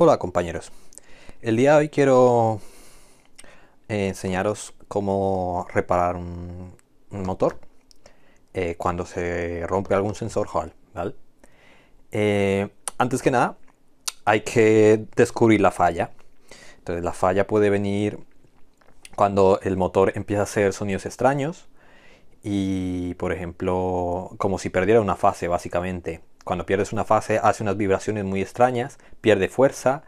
Hola compañeros, el día de hoy quiero eh, enseñaros cómo reparar un, motor eh, cuando se rompe algún sensor Hall. ¿vale? Eh, antes que nada, hay que descubrir la falla. Entonces la falla puede venir cuando el motor empieza a hacer sonidos extraños y por ejemplo como si perdiera una fase básicamente cuando pierdes una fase hace unas vibraciones muy extrañas, pierde fuerza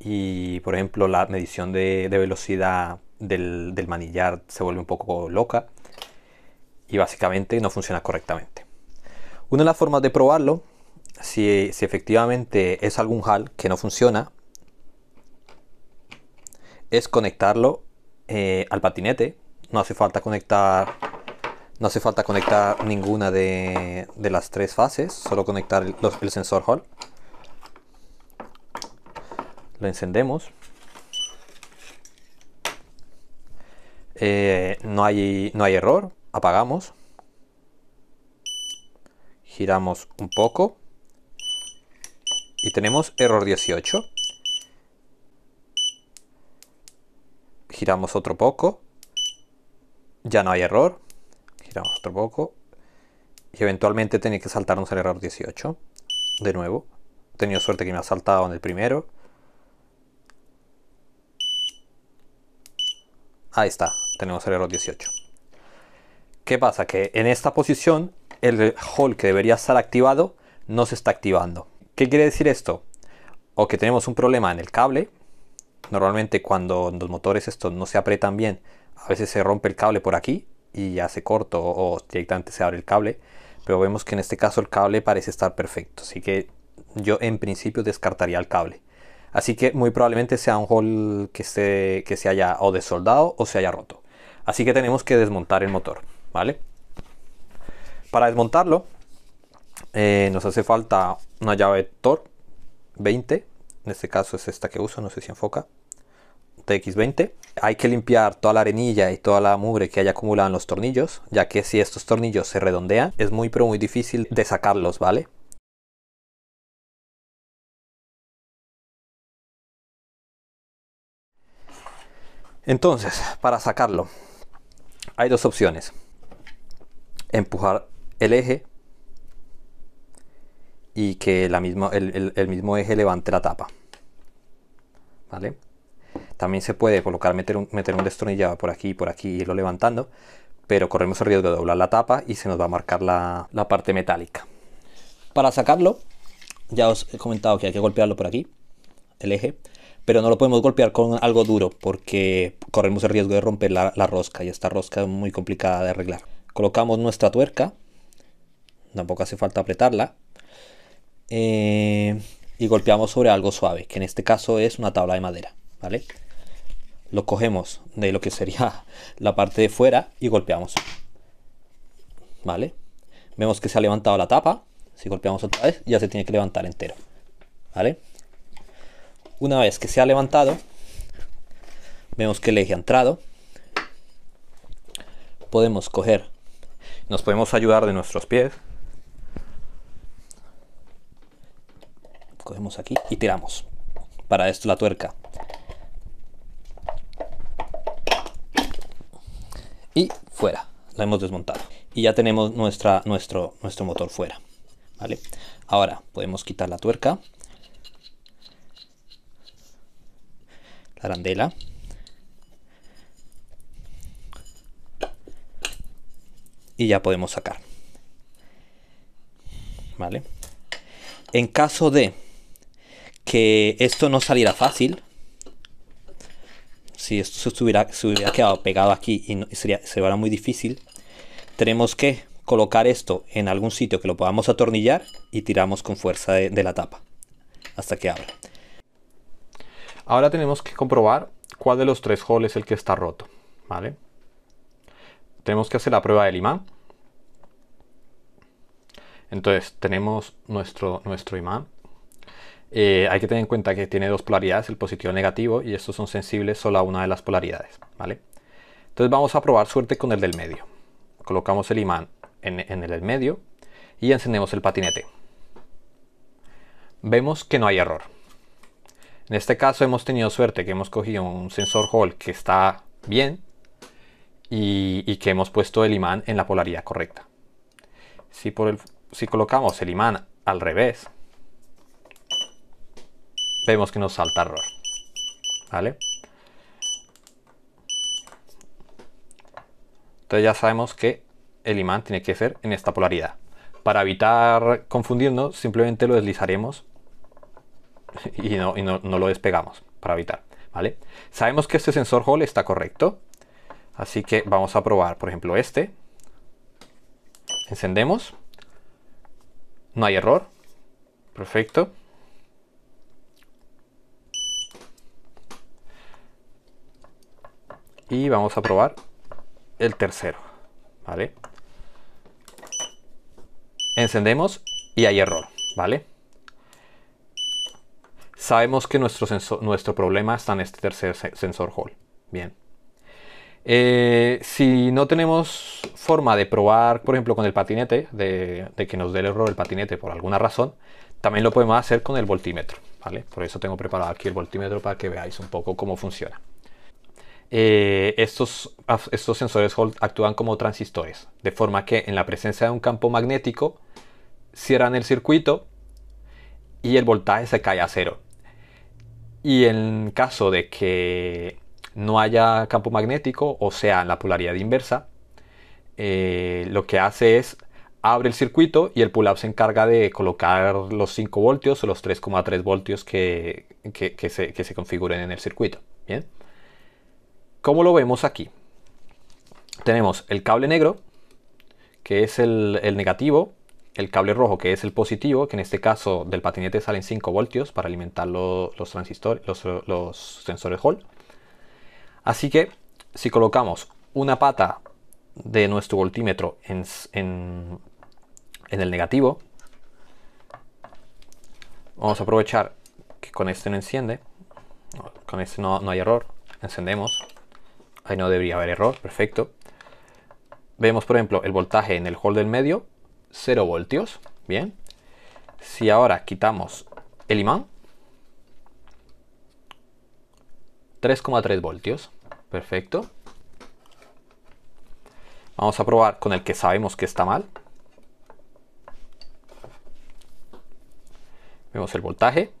y por ejemplo la medición de, velocidad del, manillar se vuelve un poco loca y básicamente no funciona correctamente. Una de las formas de probarlo, si, efectivamente es algún HAL que no funciona, es conectarlo eh, al patinete. No hace falta conectar no hace falta conectar ninguna de, las tres fases, solo conectar el, sensor Hall. Lo encendemos. Eh, no, hay, no hay error, apagamos. Giramos un poco. Y tenemos error 18. Giramos otro poco. Ya no hay error giramos otro poco. Y eventualmente tenía que saltarnos el error 18 de nuevo. He tenido suerte que me ha saltado en el primero. Ahí está, tenemos el error 18 ¿qué pasa? que en esta posición el hall que debería estar activado no se está activando. ¿qué quiere decir esto? o que tenemos un problema en el cable. Normalmente cuando los motores estos no se apretan bien a veces se rompe el cable por aquí y hace corto o directamente se abre el cable. Pero vemos que en este caso el cable parece estar perfecto. Así que yo en principio descartaría el cable. Así que muy probablemente sea un hole que se, que se haya o desoldado o se haya roto. Así que tenemos que desmontar el motor. ¿vale? Para desmontarlo eh, nos hace falta una llave Tor 20. En este caso es esta que uso, no sé si enfoca. TX20. Hay que limpiar toda la arenilla y toda la mugre que haya acumulado en los tornillos, ya que si estos tornillos se redondean, es muy pero muy difícil de sacarlos, ¿vale? Entonces, para sacarlo, hay dos opciones. Empujar el eje y que misma, el, el mismo eje levante la tapa. ¿Vale? También se puede colocar, meter un, meter un destornillado por aquí y por aquí y irlo levantando, pero corremos el riesgo de doblar la tapa y se nos va a marcar la, la parte metálica. Para sacarlo, ya os he comentado que hay que golpearlo por aquí, el eje, pero no lo podemos golpear con algo duro porque corremos el riesgo de romper la, la, rosca y esta rosca es muy complicada de arreglar. Colocamos nuestra tuerca, tampoco hace falta apretarla, eh, y golpeamos sobre algo suave, que en este caso es una tabla de madera. ¿vale? Lo cogemos de lo que sería la parte de fuera y golpeamos. ¿Vale? Vemos que se ha levantado la tapa. Si golpeamos otra vez, ya se tiene que levantar entero. ¿Vale? Una vez que se ha levantado, vemos que el eje ha entrado. Podemos coger, nos podemos ayudar de nuestros pies. Cogemos aquí y tiramos. Para esto la tuerca y fuera. La hemos desmontado. Y ya tenemos nuestra, nuestro, nuestro motor fuera. ¿vale? Ahora podemos quitar la tuerca. La arandela. Y ya podemos sacar. ¿Vale? En caso de que esto no saliera fácil, si esto se hubiera, quedado pegado aquí y, sería, sería muy difícil, tenemos que colocar esto en algún sitio que lo podamos atornillar y tiramos con fuerza de, la tapa hasta que abra. Ahora tenemos que comprobar cuál de los tres holes es el que está roto. ¿vale? Tenemos que hacer la prueba del imán. Entonces tenemos nuestro, nuestro imán eh, hay que tener en cuenta que tiene dos polaridades, el positivo y el negativo, y estos son sensibles solo a una de las polaridades. ¿vale? Entonces vamos a probar suerte con el del medio. Colocamos el imán en, el del medio y encendemos el patinete. Vemos que no hay error. En este caso hemos tenido suerte que hemos cogido un sensor Hall que está bien y, que hemos puesto el imán en la polaridad correcta. Si, colocamos el imán al revés, vemos que nos salta error. ¿Vale? Entonces ya sabemos que el imán tiene que ser en esta polaridad. Para evitar confundirnos, simplemente lo deslizaremos y no, no, lo despegamos para evitar. ¿vale? Sabemos que este sensor Hall está correcto. Así que vamos a probar, por ejemplo, este. Encendemos. No hay error. Perfecto. Y vamos a probar el tercero. ¿Vale? Encendemos y hay error. ¿Vale? Sabemos que nuestro, nuestro problema está en este tercer sensor Hall. Bien. Eh, si no tenemos forma de probar, por ejemplo, con el patinete, de, que nos dé el error el patinete por alguna razón, también lo podemos hacer con el voltímetro. ¿vale? Por eso tengo preparado aquí el voltímetro para que veáis un poco cómo funciona. Eh, estos, sensores Hall actúan como transistores, de forma que en la presencia de un campo magnético cierran el circuito y el voltaje se cae a cero. Y en caso de que no haya campo magnético, o sea, en la polaridad inversa, eh, lo que hace es abre el circuito y el pull-up se encarga de colocar los 5 voltios o los 3,3 voltios que, se, configuren en el circuito. Bien. ¿Cómo lo vemos aquí? Tenemos el cable negro, que es el, negativo, el cable rojo, que es el positivo, que en este caso del patinete salen 5 voltios para alimentar los, transistores, los, sensores Hall. Así que si colocamos una pata de nuestro voltímetro en, el negativo, vamos a aprovechar que con este no enciende, con este no hay error, encendemos, ahí no debería haber error, perfecto. Vemos por ejemplo el voltaje en el hall del medio, 0 voltios, bien. Si ahora quitamos el imán, 3,3 voltios. Perfecto. Vamos a probar con el que sabemos que está mal. Vemos el voltaje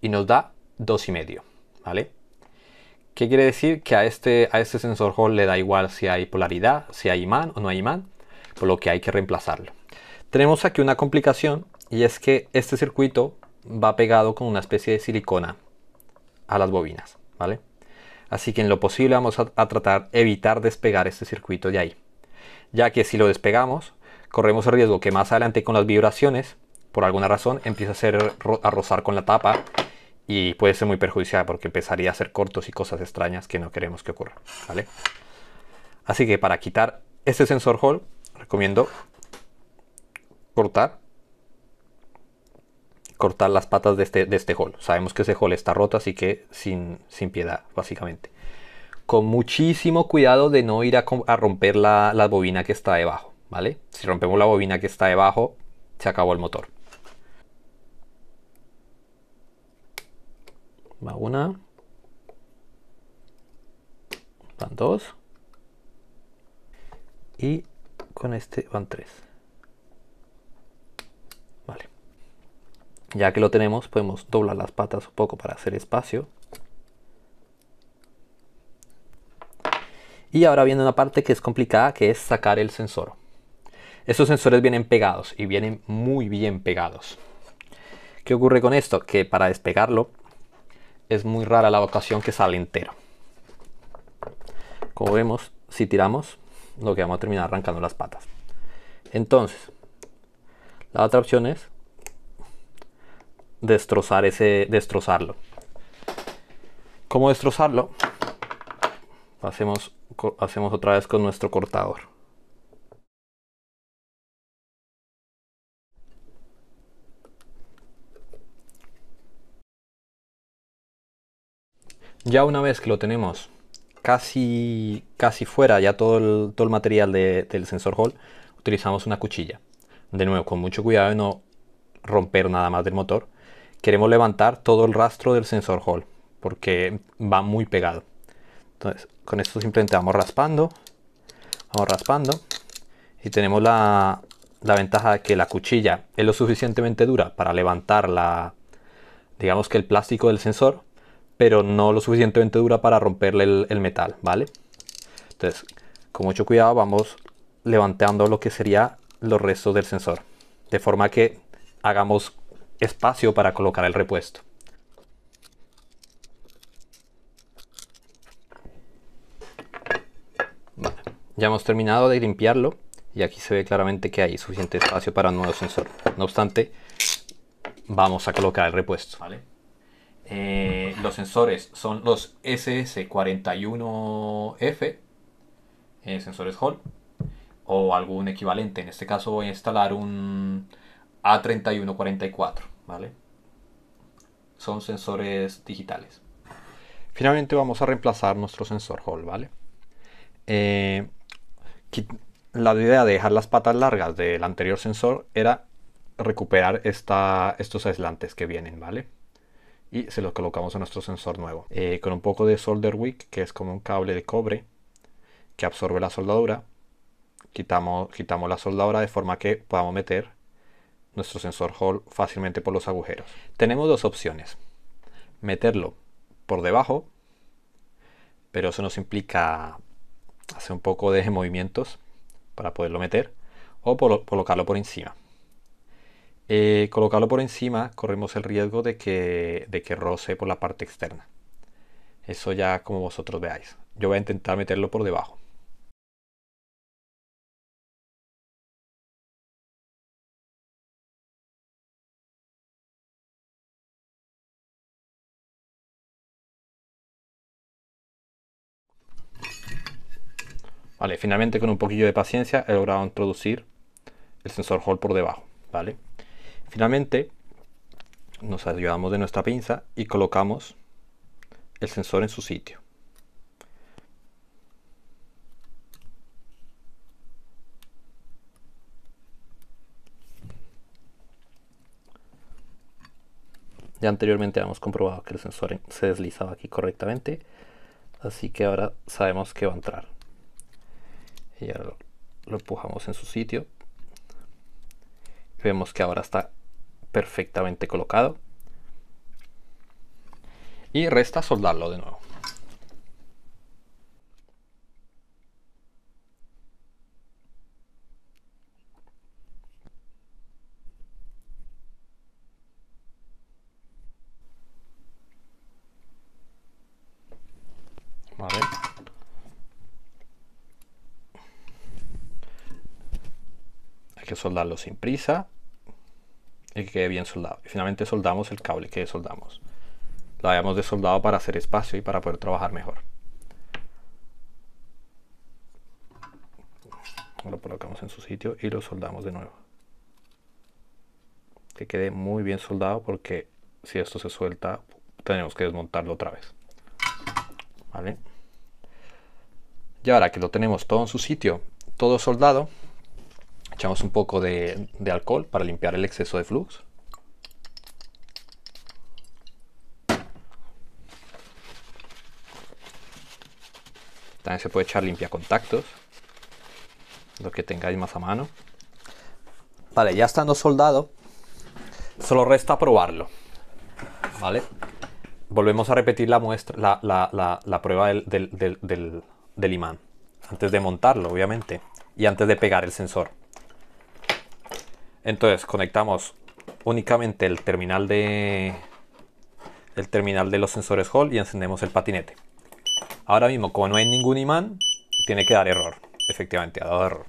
y nos da 2,5. ¿Vale? ¿Qué quiere decir? Que a este, a este sensor Hall le da igual si hay polaridad, si hay imán o no hay imán, por lo que hay que reemplazarlo. Tenemos aquí una complicación y es que este circuito va pegado con una especie de silicona a las bobinas, ¿vale? Así que en lo posible vamos a, tratar evitar despegar este circuito de ahí, ya que si lo despegamos, corremos el riesgo que más adelante con las vibraciones, por alguna razón, empiece a, hacer, a rozar con la tapa y puede ser muy perjudicial porque empezaría a hacer cortos y cosas extrañas que no queremos que ocurra, ¿vale? Así que para quitar este sensor Hall, recomiendo cortar cortar las patas de este, de este hall. Sabemos que ese hall está roto, así que sin, sin piedad, básicamente. Con muchísimo cuidado de no ir a, romper la, la, bobina que está debajo, ¿vale? Si rompemos la bobina que está debajo, se acabó el motor. Una. Van dos. Y con este van tres. Ya que lo tenemos, podemos doblar las patas un poco para hacer espacio. Y ahora viene una parte que es complicada, que es sacar el sensor. Estos sensores vienen pegados y vienen muy bien pegados. ¿Qué ocurre con esto? Que para despegarlo es muy rara la ocasión que sale entero. Como vemos, si tiramos, lo que vamos a terminar arrancando las patas. Entonces, la otra opción es destrozar ese, destrozarlo. ¿Cómo destrozarlo? Hacemos, hacemos otra vez con nuestro cortador. Ya una vez que lo tenemos casi, casi fuera, ya todo el, todo el material del sensor Hall, utilizamos una cuchilla. De nuevo, con mucho cuidado de no romper nada más del motor queremos levantar todo el rastro del sensor Hall porque va muy pegado. Entonces, con esto simplemente vamos raspando, vamos raspando y tenemos la, la ventaja de que la cuchilla es lo suficientemente dura para levantar la, digamos que el plástico del sensor, pero no lo suficientemente dura para romperle el, metal, ¿vale? Entonces, con mucho cuidado vamos levantando lo que sería los restos del sensor, de forma que hagamos espacio para colocar el repuesto. Ya hemos terminado de limpiarlo y aquí se ve claramente que hay suficiente espacio para un nuevo sensor. No obstante, vamos a colocar el repuesto. Eh, los sensores son los SS41F, eh, sensores Hall, o algún equivalente. En este caso voy a instalar un A3144, ¿vale? Son sensores digitales. Finalmente vamos a reemplazar nuestro sensor Hall, ¿vale? Eh, la idea de dejar las patas largas del anterior sensor era recuperar estos aislantes que vienen, ¿vale? Y se los colocamos a nuestro sensor nuevo. Eh, con un poco de solder wick, que es como un cable de cobre que absorbe la soldadura, quitamos, quitamos la soldadura de forma que podamos meter nuestro sensor Hall fácilmente por los agujeros. Tenemos dos opciones. Meterlo por debajo, pero eso nos implica hacer un poco de movimientos para poderlo meter o colocarlo por encima. Eh, colocarlo por encima corremos el riesgo de que, de que roce por la parte externa. Eso ya como vosotros veáis. Yo voy a intentar meterlo por debajo. Vale, finalmente con un poquillo de paciencia he logrado introducir el sensor Hall por debajo, ¿vale? Finalmente nos ayudamos de nuestra pinza y colocamos el sensor en su sitio. Ya anteriormente hemos comprobado que el sensor se deslizaba aquí correctamente, así que ahora sabemos que va a entrar y ahora lo, empujamos en su sitio vemos que ahora está perfectamente colocado. Y resta soldarlo de nuevo. Soldarlo sin prisa y que quede bien soldado. Y finalmente soldamos el cable que soldamos. Lo habíamos desoldado para hacer espacio y para poder trabajar mejor. Lo colocamos en su sitio y lo soldamos de nuevo. Que quede muy bien soldado porque si esto se suelta tenemos que desmontarlo otra vez. ¿Vale? Y ahora que lo tenemos todo en su sitio, todo soldado, Echamos un poco de, alcohol para limpiar el exceso de flux. También se puede echar limpia contactos, lo que tengáis más a mano. Vale, ya estando soldado, solo resta probarlo. Vale, volvemos a repetir la muestra, la, prueba del imán, antes de montarlo, obviamente, y antes de pegar el sensor. Entonces conectamos únicamente el terminal de el terminal de los sensores Hall y encendemos el patinete. Ahora mismo, como no hay ningún imán, tiene que dar error. Efectivamente, ha dado error.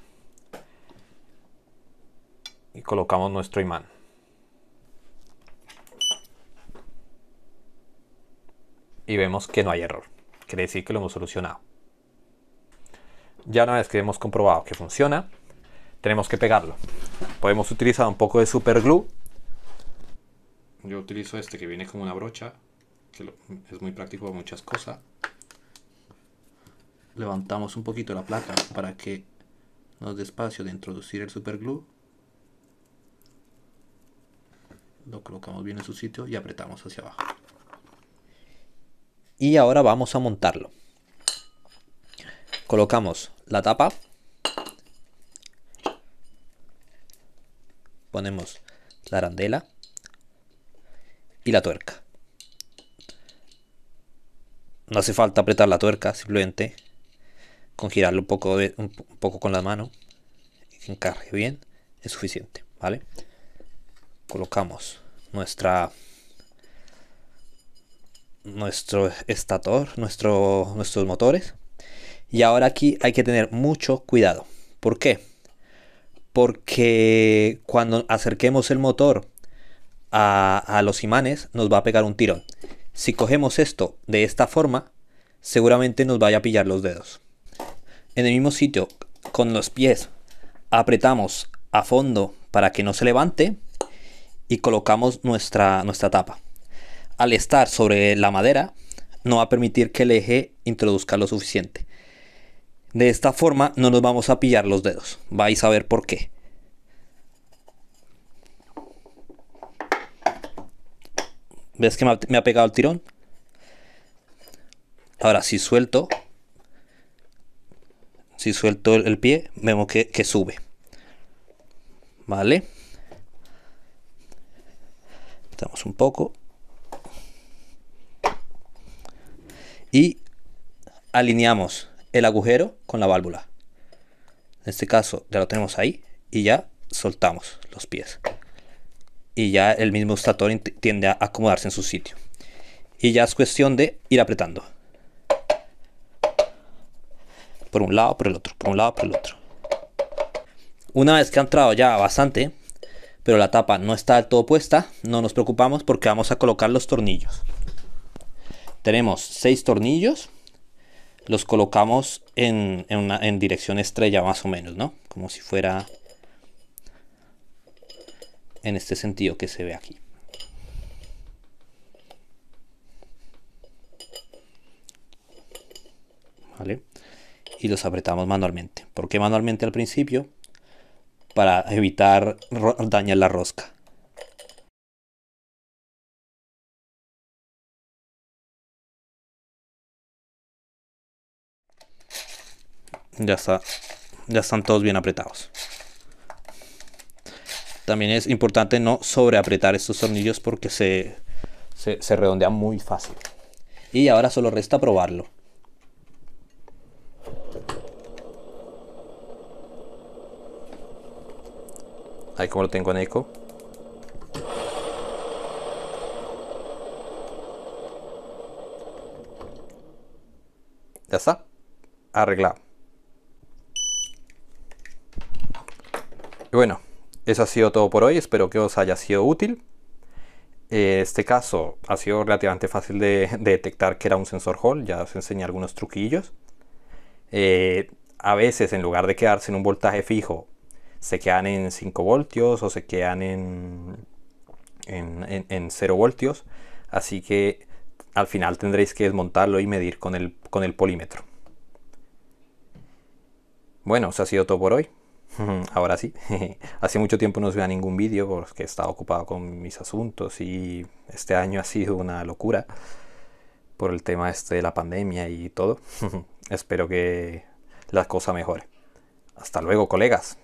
Y colocamos nuestro imán. Y vemos que no hay error. Quiere decir que lo hemos solucionado. Ya una vez que hemos comprobado que funciona, tenemos que pegarlo. Podemos utilizar un poco de super glue. Yo utilizo este que viene como una brocha, que es muy práctico para muchas cosas. Levantamos un poquito la placa para que nos dé espacio de introducir el super glue. lo colocamos bien en su sitio y apretamos hacia abajo. Y ahora vamos a montarlo. Colocamos la tapa. Ponemos la arandela y la tuerca. No hace falta apretar la tuerca, simplemente con girarlo un poco, un poco con la mano que encaje bien es suficiente, ¿vale? Colocamos nuestra nuestro estator, nuestro, nuestros motores. Y ahora aquí hay que tener mucho cuidado. ¿Por qué? Porque cuando acerquemos el motor a, a los imanes nos va a pegar un tirón. Si cogemos esto de esta forma, seguramente nos vaya a pillar los dedos. En el mismo sitio, con los pies, apretamos a fondo para que no se levante y colocamos nuestra, nuestra tapa. Al estar sobre la madera, no va a permitir que el eje introduzca lo suficiente. De esta forma no nos vamos a pillar los dedos. Vais a ver por qué. ¿Ves que me ha pegado el tirón? Ahora, si suelto, si suelto el, pie, vemos que, que sube. ¿Vale? Estamos un poco. Y alineamos el agujero con la válvula. En este caso ya lo tenemos ahí y ya soltamos los pies y ya el mismo estator tiende a acomodarse en su sitio. Y ya es cuestión de ir apretando. Por un lado, por el otro, por un lado, por el otro. Una vez que ha entrado ya bastante, pero la tapa no está del todo puesta, no nos preocupamos porque vamos a colocar los tornillos. Tenemos seis tornillos, los colocamos en, en, una, en dirección estrella más o menos, ¿no? Como si fuera en este sentido que se ve aquí. ¿Vale? Y los apretamos manualmente. ¿Por qué manualmente al principio? Para evitar dañar la rosca. Ya está. Ya están todos bien apretados. También es importante no sobreapretar estos tornillos porque se, se, se redondean muy fácil. Y ahora solo resta probarlo. Ahí como lo tengo en eco. Ya está. Arreglado. Y bueno, eso ha sido todo por hoy, espero que os haya sido útil. En este caso ha sido relativamente fácil de, detectar que era un sensor Hall, ya os enseñé algunos truquillos. Eh, a veces en lugar de quedarse en un voltaje fijo, se quedan en 5 voltios o se quedan en, en, 0 voltios. Así que al final tendréis que desmontarlo y medir con el, con el polímetro. Bueno, eso ha sido todo por hoy. Ahora sí, hace mucho tiempo no subía ningún vídeo porque estaba ocupado con mis asuntos y este año ha sido una locura por el tema este de la pandemia y todo. Espero que la cosa mejore. Hasta luego, colegas.